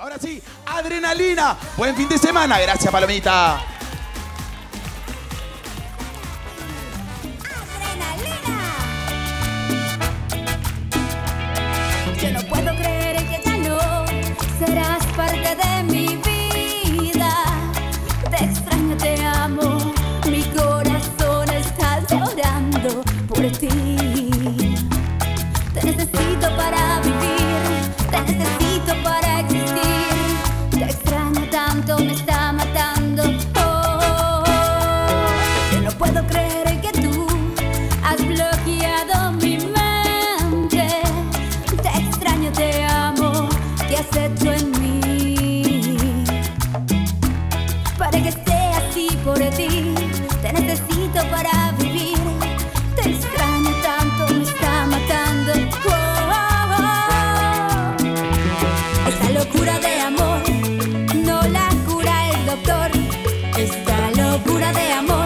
Ahora sí, adrenalina. Buen fin de semana. Gracias, Palomita. Yo no puedo creer que ya no serás parte de mi vida. Te extraño, te amo. Mi corazón está llorando por ti. pura de amor.